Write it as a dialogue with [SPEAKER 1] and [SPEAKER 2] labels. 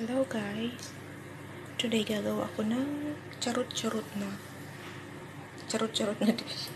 [SPEAKER 1] Hello guys! Today gagawa ako ng charot-charot na charot-charot na dish.